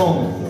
ゾーン